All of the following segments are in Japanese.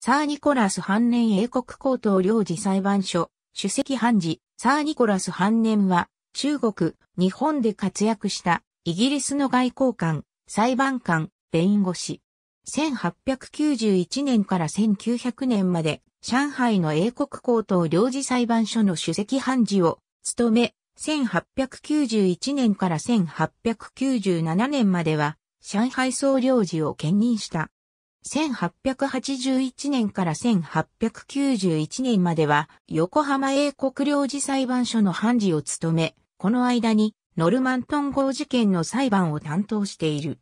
サーニコラス半年英国高等領事裁判所、主席判事、サーニコラス半年は、中国、日本で活躍したイギリスの外交官、裁判官、弁護士。1891年から1900年まで、上海の英国高等領事裁判所の主席判事を務め、1891年から1897年までは、上海総領事を兼任した。1881年から1891年までは、横浜英国領事裁判所の判事を務め、この間に、ノルマントン号事件の裁判を担当している。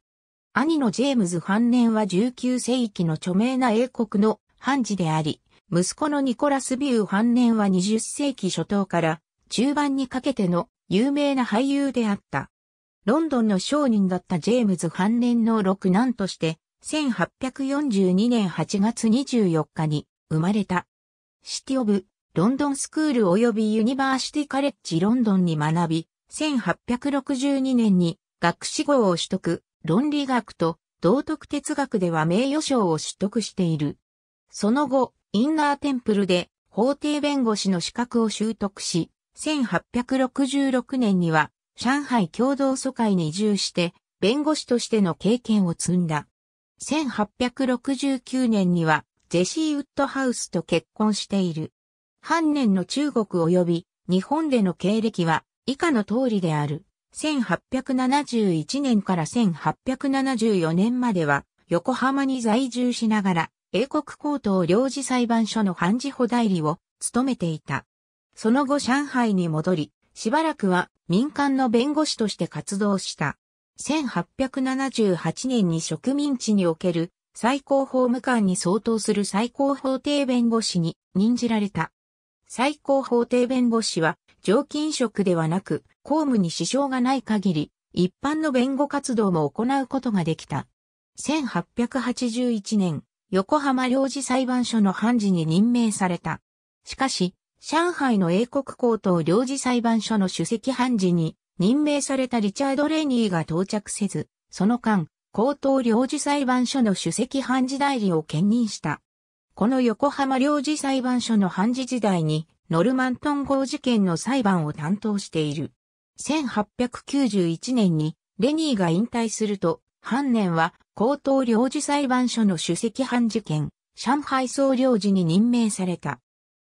兄のジェームズ・ファンネンは19世紀の著名な英国の判事であり、息子のニコラス・ビュー・ファンネンは20世紀初頭から中盤にかけての有名な俳優であった。ロンドンの商人だったジェームズ・ファンネンの六男として、1842年8月24日に生まれた。シティオブ、ロンドンスクール及びユニバーシティカレッジロンドンに学び、1862年に学士号を取得、論理学と道徳哲学では名誉賞を取得している。その後、インナーテンプルで法廷弁護士の資格を習得し、1866年には上海共同疎開に移住して弁護士としての経験を積んだ。1869年にはジェシー・ウッドハウスと結婚している。半年の中国及び日本での経歴は以下の通りである。1871年から1874年までは横浜に在住しながら英国高等領事裁判所の判事補代理を務めていた。その後上海に戻り、しばらくは民間の弁護士として活動した。1878年に植民地における最高法務官に相当する最高法廷弁護士に任じられた。最高法廷弁護士は常勤職ではなく、公務に支障がない限り、一般の弁護活動も行うことができた。1881年、横浜領事裁判所の判事に任命された。しかし、上海の英国高等領事裁判所の首席判事に任命されたリチャード・レニーが到着せず、その間、高等領事裁判所の首席判事代理を兼任した。この横浜領事裁判所の判事時代に、ノルマントン号事件の裁判を担当している。1891年にレニーが引退すると、半年は高等領事裁判所の首席判事権、上海総領事に任命された。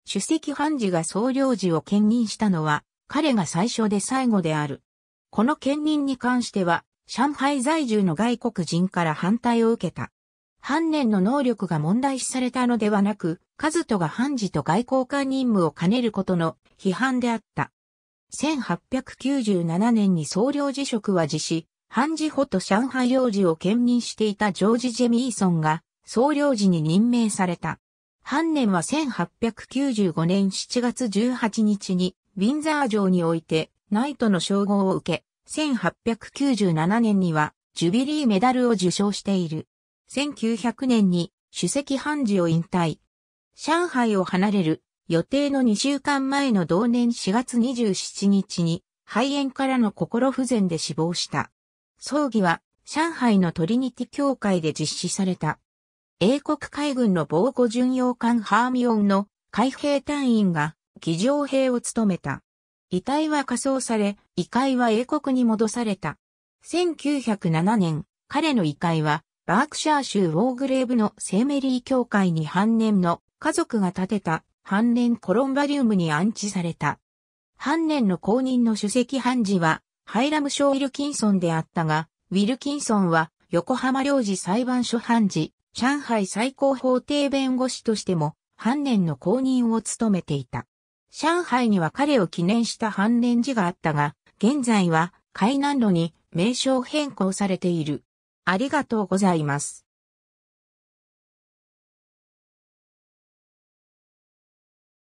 首席判事が総領事を兼任したのは、彼が最初で最後である。この兼任に関しては、上海在住の外国人から反対を受けた。半年の能力が問題視されたのではなく、カズトが判事と外交官任務を兼ねることの批判であった。1897年に総領事職は辞し、判事補と上海領事を兼任していたジョージ・ジェミーソンが総領事に任命された。半年は1895年7月18日にウィンザー城においてナイトの称号を受け、1897年にはジュビリーメダルを受賞している。1900年に主席判事を引退。上海を離れる予定の2週間前の同年4月27日に肺炎からの心不全で死亡した。葬儀は上海のトリニティ教会で実施された。英国海軍の防護巡洋艦ハーミオンの海兵隊員が騎乗兵を務めた。遺体は火葬され、遺骸は英国に戻された。1907年、彼の遺骸はバークシャー州ウォーグレーブのセーメリー教会に半年の家族が建てた半年コロンバリウムに安置された。半年の公認の主席判事はハイラム・ショー・ウィルキンソンであったが、ウィルキンソンは横浜領事裁判所判事、上海最高法廷弁護士としても半年の公認を務めていた。上海には彼を記念した半年寺があったが、現在は海南路に名称変更されている。ありがとうございます。